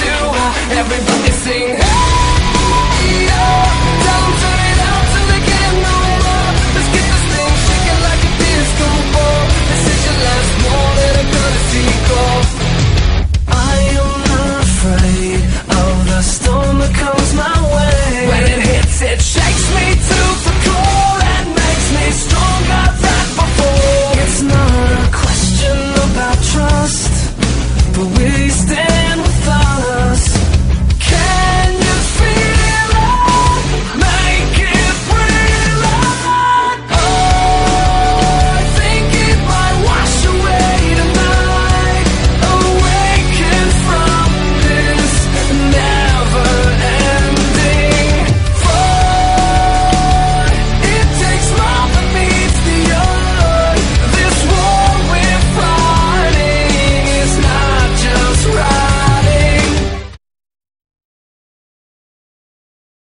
Too hot. Everybody sing, hey,